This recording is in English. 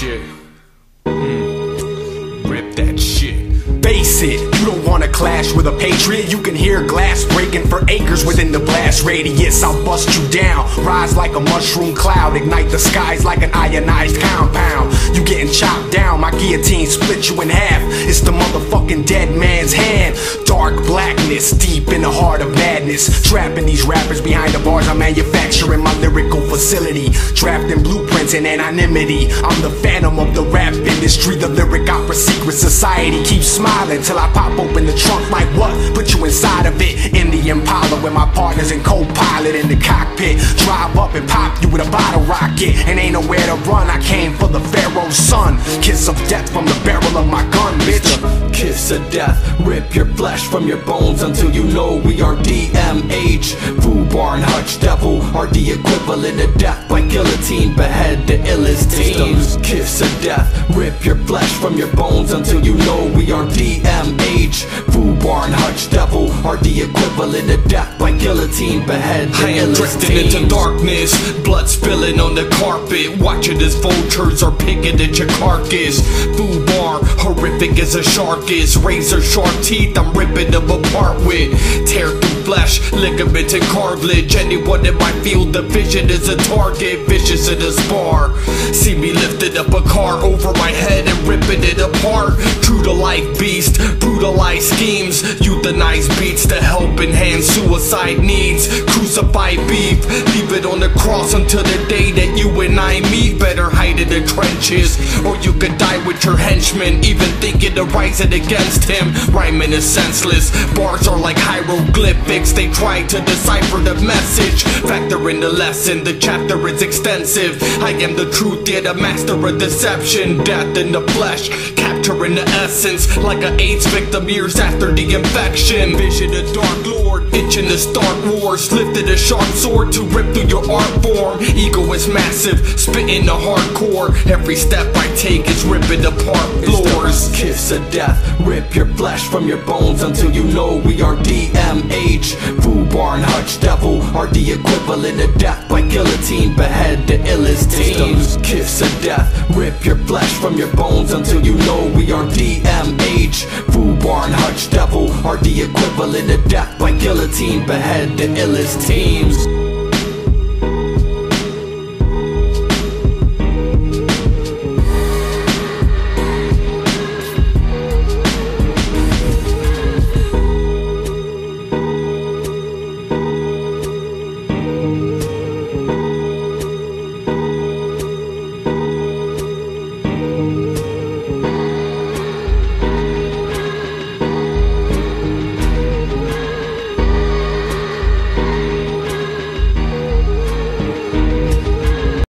shit. Mm. Rip that shit. Base it. You don't wanna clash with a patriot. You can hear glass breaking for acres within the blast radius. I'll bust you down. Rise like a mushroom cloud. Ignite the skies like an ionized compound. You getting chopped down. My guillotine split you in half. Madness. Trapping these rappers behind the bars, I'm manufacturing my lyrical facility. Drafting blueprints in anonymity. I'm the phantom of the rap industry, the lyric opera secret society. Keep smiling till I pop open the trunk like what? Put you inside of it in the Impala with my partners and co-pilot in the cockpit. Drive up and pop you with a bottle rocket. And ain't nowhere to run. I came for the Pharaoh's son. Kiss of death from the barrel of my gun, bitch. Kiss of death, rip your flesh from your bones until you know we are DMH. Fubar and Hutch Devill are the equivalent of death by guillotine, behead the illest teams. Kiss of death, rip your flesh from your bones until you know we are DMH. Fubar and Hutch Devill are the equivalent of death by guillotine, behead. The I am drifting into darkness, blood spilling on the carpet, watching as vultures are picking at your carcass. Fubar, horrific as a shark is, razor sharp teeth, I'm ripping them apart with. Tear through flesh, ligaments and cartilage. Anyone in my field of vision is a target, vicious in a spar. See me lifting up a car over my head and ripping it apart. True to life beast, brutalize schemes, euthanize beats to help enhance suicide needs. Crucify beef, leave it on the cross until the day that you and I meet. Better hide in the trenches, or you could die with your henchmen. Even thinking of rising against him, rhyming is senseless. Bars are like hieroglyphics, they try to decipher the message. Factor in the lesson, the chapter is extensive. I am the truth, yet a master of deception. Death in the flesh, capturing the essence. Like an AIDS victim years after the infection. Vision of Dark Lord, itching to start wars. Lifted a sharp sword to rip through your art form. Ego is massive, spitting the hardcore. Every step I take is ripping apart floors. Kiss of death, rip your flesh from your bones until you know we are DMH. Fubar and Hutch Devill are the equivalent of death by guillotine, behead the illest teams. Kiss of death, rip your flesh from your bones until you know we are DMH. Fubar and Hutch Devill are the equivalent of death by guillotine, behead the illest teams.